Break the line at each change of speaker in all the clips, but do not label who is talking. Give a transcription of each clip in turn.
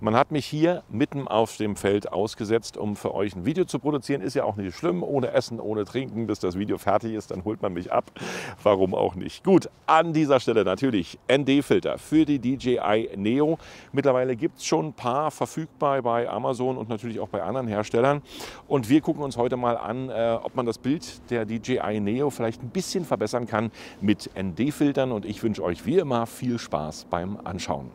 Man hat mich hier mitten auf dem Feld ausgesetzt, um für euch ein Video zu produzieren. Ist ja auch nicht schlimm, ohne Essen, ohne Trinken, bis das Video fertig ist, dann holt man mich ab. Warum auch nicht? Gut, an dieser Stelle natürlich ND-Filter für die DJI Neo. Mittlerweile gibt es schon ein paar verfügbar bei Amazon und natürlich auch bei anderen Herstellern. Und wir gucken uns heute mal an, äh, ob man das Bild der DJI Neo vielleicht ein bisschen verbessern kann mit ND-Filtern. Und ich wünsche euch wie immer viel Spaß beim Anschauen.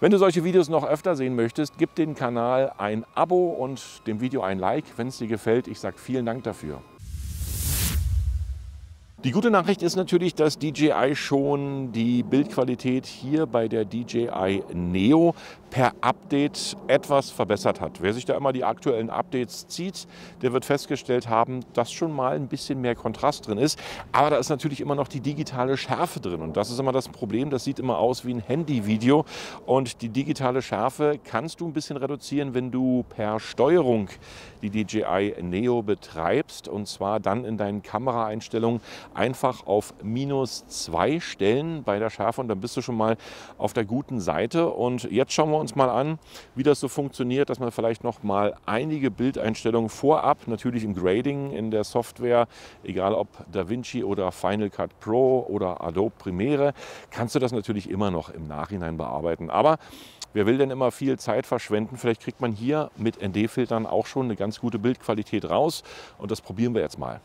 Wenn du solche Videos noch öfter sehen möchtest, gib dem Kanal ein Abo und dem Video ein Like, wenn es dir gefällt. Ich sage vielen Dank dafür. Die gute Nachricht ist natürlich, dass DJI schon die Bildqualität hier bei der DJI Neo per Update etwas verbessert hat. Wer sich da immer die aktuellen Updates zieht, der wird festgestellt haben, dass schon mal ein bisschen mehr Kontrast drin ist. Aber da ist natürlich immer noch die digitale Schärfe drin. Und das ist immer das Problem. Das sieht immer aus wie ein Handyvideo. Und die digitale Schärfe kannst du ein bisschen reduzieren, wenn du per Steuerung die DJI Neo betreibst. Und zwar dann in deinen Kameraeinstellungen einfach auf minus zwei stellen bei der Schärfe. Und dann bist du schon mal auf der guten Seite. Und jetzt schauen wir uns mal an, wie das so funktioniert, dass man vielleicht noch mal einige Bildeinstellungen vorab, natürlich im Grading in der Software, egal ob DaVinci oder Final Cut Pro oder Adobe Premiere, kannst du das natürlich immer noch im Nachhinein bearbeiten. Aber Wer will denn immer viel Zeit verschwenden? Vielleicht kriegt man hier mit ND-Filtern auch schon eine ganz gute Bildqualität raus. Und das probieren wir jetzt mal.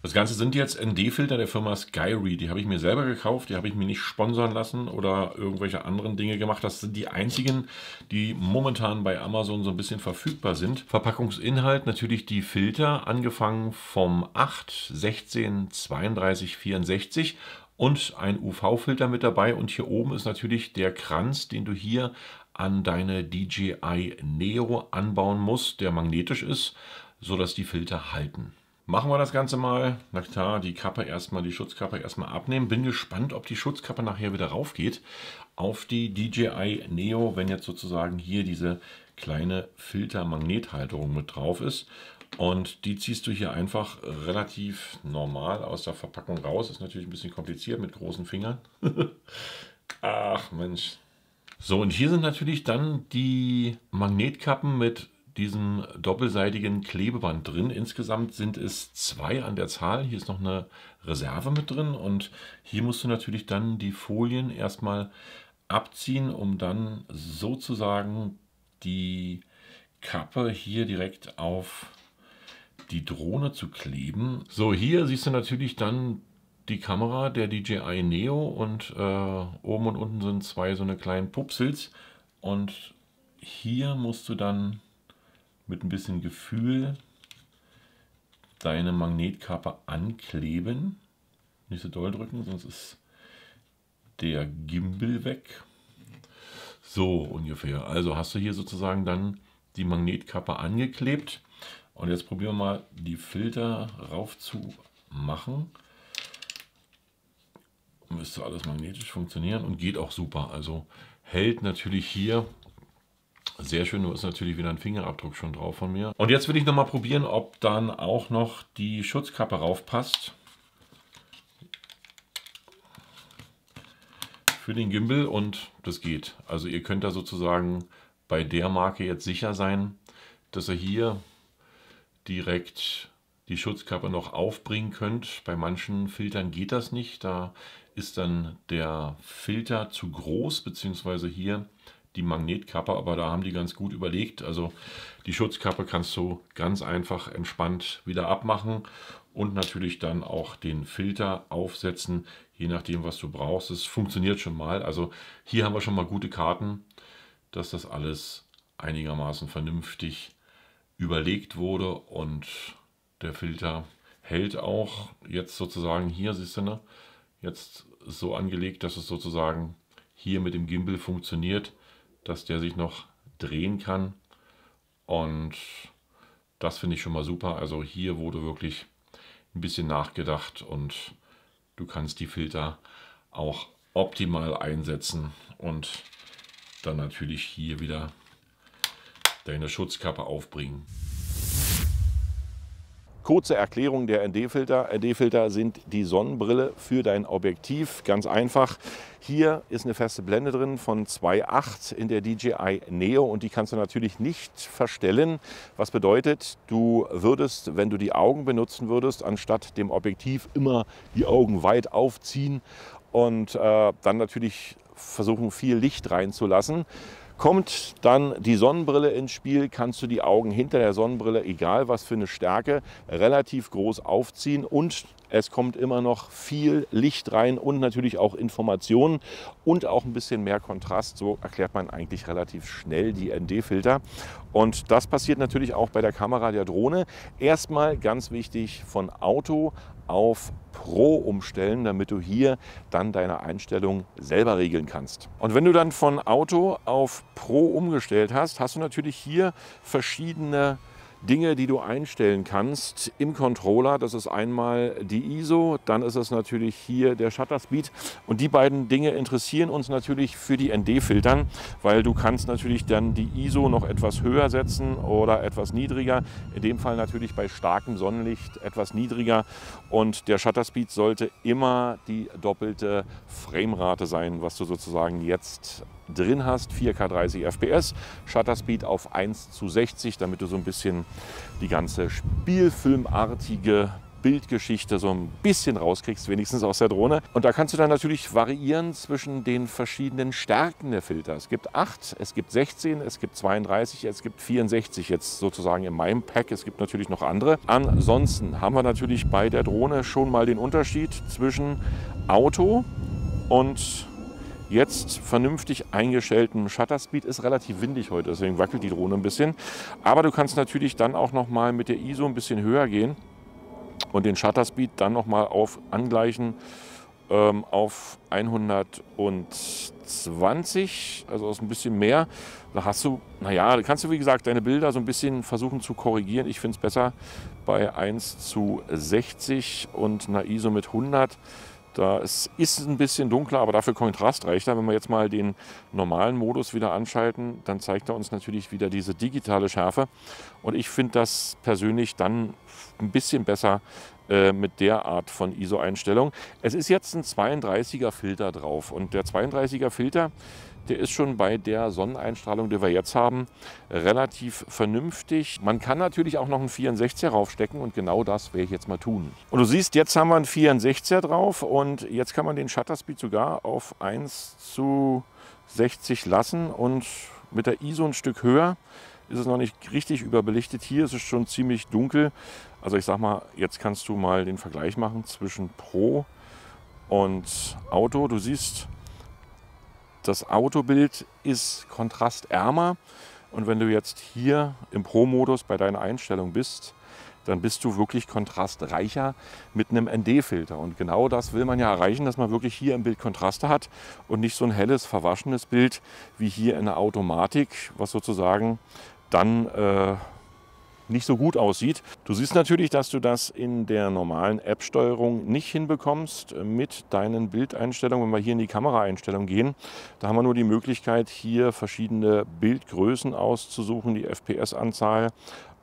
Das Ganze sind jetzt ND-Filter der Firma Skyre. Die habe ich mir selber gekauft, die habe ich mir nicht sponsern lassen oder irgendwelche anderen Dinge gemacht. Das sind die einzigen, die momentan bei Amazon so ein bisschen verfügbar sind. Verpackungsinhalt natürlich die Filter, angefangen vom 8, 16, 32, 64 und ein UV-Filter mit dabei. Und hier oben ist natürlich der Kranz, den du hier an deine DJI Neo anbauen musst, der magnetisch ist, sodass die Filter halten. Machen wir das Ganze mal. Na klar, die Kappe erstmal, die Schutzkappe erstmal abnehmen. Bin gespannt, ob die Schutzkappe nachher wieder raufgeht auf die DJI Neo, wenn jetzt sozusagen hier diese kleine Filter-Magnethalterung mit drauf ist. Und die ziehst du hier einfach relativ normal aus der Verpackung raus. Ist natürlich ein bisschen kompliziert mit großen Fingern. Ach Mensch. So, und hier sind natürlich dann die Magnetkappen mit diesem doppelseitigen Klebeband drin. Insgesamt sind es zwei an der Zahl. Hier ist noch eine Reserve mit drin und hier musst du natürlich dann die Folien erstmal abziehen, um dann sozusagen die Kappe hier direkt auf die Drohne zu kleben. So, hier siehst du natürlich dann die Kamera der DJI Neo und äh, oben und unten sind zwei so eine kleinen Pupsels und hier musst du dann mit ein bisschen Gefühl deine Magnetkappe ankleben. Nicht so doll drücken, sonst ist der Gimbal weg. So ungefähr. Also hast du hier sozusagen dann die Magnetkappe angeklebt. Und jetzt probieren wir mal die Filter rauf zu machen. Müsste alles magnetisch funktionieren und geht auch super. Also hält natürlich hier sehr schön, nur ist natürlich wieder ein Fingerabdruck schon drauf von mir. Und jetzt will ich nochmal probieren, ob dann auch noch die Schutzkappe raufpasst. Für den Gimbal und das geht. Also ihr könnt da sozusagen bei der Marke jetzt sicher sein, dass ihr hier direkt die Schutzkappe noch aufbringen könnt. Bei manchen Filtern geht das nicht. Da ist dann der Filter zu groß, beziehungsweise hier die Magnetkappe, aber da haben die ganz gut überlegt. Also die Schutzkappe kannst du ganz einfach entspannt wieder abmachen und natürlich dann auch den Filter aufsetzen, je nachdem, was du brauchst. Es funktioniert schon mal. Also hier haben wir schon mal gute Karten, dass das alles einigermaßen vernünftig überlegt wurde und der Filter hält auch jetzt sozusagen hier, siehst du, ne? jetzt so angelegt, dass es sozusagen hier mit dem Gimbal funktioniert dass der sich noch drehen kann. Und das finde ich schon mal super. Also hier wurde wirklich ein bisschen nachgedacht und du kannst die Filter auch optimal einsetzen und dann natürlich hier wieder deine Schutzkappe aufbringen. Kurze Erklärung der ND-Filter. ND-Filter sind die Sonnenbrille für dein Objektiv. Ganz einfach. Hier ist eine feste Blende drin von 2.8 in der DJI Neo und die kannst du natürlich nicht verstellen. Was bedeutet, du würdest, wenn du die Augen benutzen würdest, anstatt dem Objektiv immer die Augen weit aufziehen und äh, dann natürlich versuchen, viel Licht reinzulassen. Kommt dann die Sonnenbrille ins Spiel, kannst du die Augen hinter der Sonnenbrille, egal was für eine Stärke, relativ groß aufziehen und es kommt immer noch viel Licht rein und natürlich auch Informationen und auch ein bisschen mehr Kontrast. So erklärt man eigentlich relativ schnell die ND-Filter. Und das passiert natürlich auch bei der Kamera der Drohne. Erstmal ganz wichtig von Auto auf Pro umstellen, damit du hier dann deine Einstellung selber regeln kannst. Und wenn du dann von Auto auf Pro umgestellt hast, hast du natürlich hier verschiedene Dinge, die du einstellen kannst im Controller. Das ist einmal die ISO, dann ist es natürlich hier der Shutter Speed. Und die beiden Dinge interessieren uns natürlich für die ND-Filtern, weil du kannst natürlich dann die ISO noch etwas höher setzen oder etwas niedriger. In dem Fall natürlich bei starkem Sonnenlicht etwas niedriger. Und der Shutter Speed sollte immer die doppelte Framerate sein, was du sozusagen jetzt drin hast. 4K 30 FPS, Shutter Speed auf 1 zu 60, damit du so ein bisschen die ganze spielfilmartige Bildgeschichte so ein bisschen rauskriegst, wenigstens aus der Drohne. Und da kannst du dann natürlich variieren zwischen den verschiedenen Stärken der Filter. Es gibt 8, es gibt 16, es gibt 32, es gibt 64 jetzt sozusagen in meinem Pack. Es gibt natürlich noch andere. Ansonsten haben wir natürlich bei der Drohne schon mal den Unterschied zwischen Auto und jetzt vernünftig eingestellten Shutter Speed. Ist relativ windig heute, deswegen wackelt die Drohne ein bisschen. Aber du kannst natürlich dann auch noch mal mit der ISO ein bisschen höher gehen und den Shutter Speed dann noch mal auf angleichen ähm, auf 120, also ist ein bisschen mehr. Da hast du, naja, da kannst du wie gesagt deine Bilder so ein bisschen versuchen zu korrigieren. Ich finde es besser bei 1 zu 60 und einer ISO mit 100 da ist es ein bisschen dunkler, aber dafür kontrastreicher. Wenn wir jetzt mal den normalen Modus wieder anschalten, dann zeigt er uns natürlich wieder diese digitale Schärfe. Und ich finde das persönlich dann ein bisschen besser äh, mit der Art von ISO-Einstellung. Es ist jetzt ein 32er Filter drauf und der 32er Filter der ist schon bei der Sonneneinstrahlung, die wir jetzt haben, relativ vernünftig. Man kann natürlich auch noch einen 64er raufstecken und genau das werde ich jetzt mal tun. Und du siehst, jetzt haben wir einen 64er drauf und jetzt kann man den Shutter Speed sogar auf 1 zu 60 lassen und mit der ISO ein Stück höher ist es noch nicht richtig überbelichtet. Hier ist es schon ziemlich dunkel. Also ich sag mal, jetzt kannst du mal den Vergleich machen zwischen Pro und Auto. Du siehst, das Autobild ist kontrastärmer und wenn du jetzt hier im Pro-Modus bei deiner Einstellung bist, dann bist du wirklich kontrastreicher mit einem ND-Filter. Und genau das will man ja erreichen, dass man wirklich hier im Bild Kontraste hat und nicht so ein helles, verwaschenes Bild wie hier in der Automatik, was sozusagen dann äh, nicht so gut aussieht. Du siehst natürlich, dass du das in der normalen App-Steuerung nicht hinbekommst mit deinen Bildeinstellungen. Wenn wir hier in die Kameraeinstellung gehen, da haben wir nur die Möglichkeit, hier verschiedene Bildgrößen auszusuchen, die FPS-Anzahl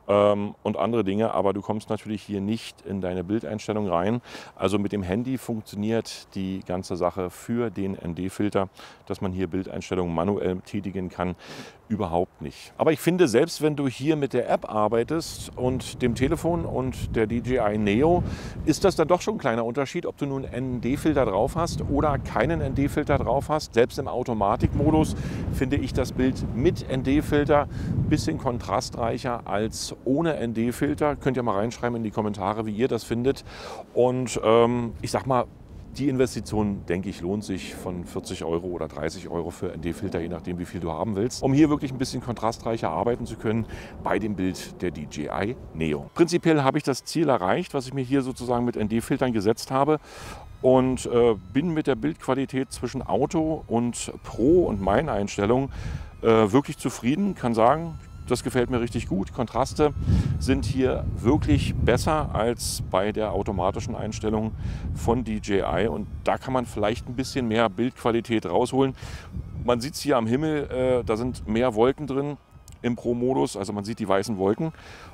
ähm, und andere Dinge, aber du kommst natürlich hier nicht in deine Bildeinstellung rein. Also mit dem Handy funktioniert die ganze Sache für den ND-Filter, dass man hier Bildeinstellungen manuell tätigen kann überhaupt nicht. Aber ich finde, selbst wenn du hier mit der App arbeitest und dem Telefon und der DJI Neo, ist das dann doch schon ein kleiner Unterschied, ob du nun einen ND-Filter drauf hast oder keinen ND-Filter drauf hast. Selbst im Automatikmodus finde ich das Bild mit ND-Filter ein bisschen kontrastreicher als ohne ND-Filter. Könnt ihr mal reinschreiben in die Kommentare, wie ihr das findet. Und ähm, ich sag mal, die Investition, denke ich, lohnt sich von 40 Euro oder 30 Euro für ND-Filter, je nachdem, wie viel du haben willst, um hier wirklich ein bisschen kontrastreicher arbeiten zu können bei dem Bild der DJI Neo. Prinzipiell habe ich das Ziel erreicht, was ich mir hier sozusagen mit ND-Filtern gesetzt habe und äh, bin mit der Bildqualität zwischen Auto und Pro und meinen Einstellungen äh, wirklich zufrieden. Kann sagen, das gefällt mir richtig gut. Kontraste sind hier wirklich besser als bei der automatischen Einstellung von DJI. Und da kann man vielleicht ein bisschen mehr Bildqualität rausholen. Man sieht es hier am Himmel, äh, da sind mehr Wolken drin.
im Pro-Modus. Also man sieht die weißen Wolken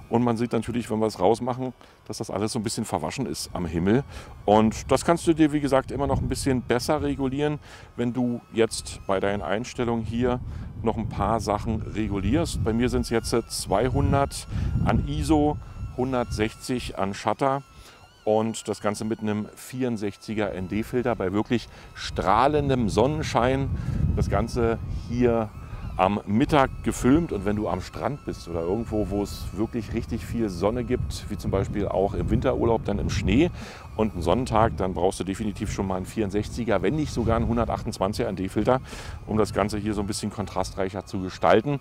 und man sieht natürlich, wenn wir es rausmachen, dass das alles so ein bisschen verwaschen ist am Himmel. Und das kannst du dir, wie gesagt, immer noch ein bisschen besser regulieren, wenn du jetzt bei deinen Einstellungen hier noch ein paar Sachen regulierst. Bei mir sind es jetzt 200 an ISO, 160 an Shutter und das Ganze mit einem 64er ND-Filter bei wirklich strahlendem Sonnenschein. Das Ganze hier am Mittag gefilmt und wenn du am Strand bist oder irgendwo, wo es wirklich richtig viel Sonne gibt, wie zum Beispiel auch im Winterurlaub dann im Schnee und einen Sonnentag, dann brauchst du definitiv schon mal einen 64er, wenn nicht sogar einen 128er ND-Filter, um das Ganze hier so ein bisschen kontrastreicher zu gestalten.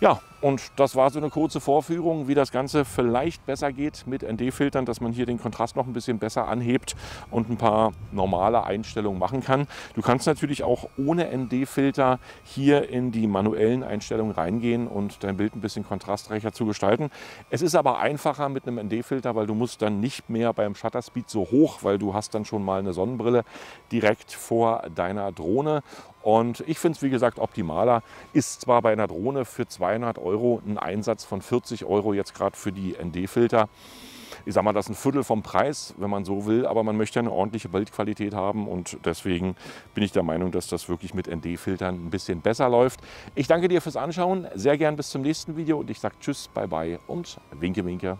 Ja, und das war so eine kurze Vorführung, wie das Ganze vielleicht besser geht mit ND-Filtern, dass man hier den Kontrast noch ein bisschen besser anhebt und ein paar normale Einstellungen machen kann. Du kannst natürlich auch ohne ND-Filter hier in die manuellen Einstellungen reingehen und dein Bild ein bisschen kontrastreicher zu gestalten. Es ist aber einfacher mit einem ND-Filter, weil du musst dann nicht mehr beim Shutter Speed so hoch, weil du hast dann schon mal eine Sonnenbrille direkt vor deiner Drohne und ich finde es, wie gesagt, optimaler. Ist zwar bei einer Drohne für 200 Euro ein Einsatz von 40 Euro jetzt gerade für die ND-Filter. Ich sage mal, das ist ein Viertel vom Preis, wenn man so will, aber man möchte eine ordentliche Bildqualität haben und deswegen bin ich der Meinung, dass das wirklich mit ND-Filtern ein bisschen besser läuft. Ich danke dir fürs Anschauen, sehr gern bis zum nächsten Video und ich sage Tschüss, bye bye und winke, winke.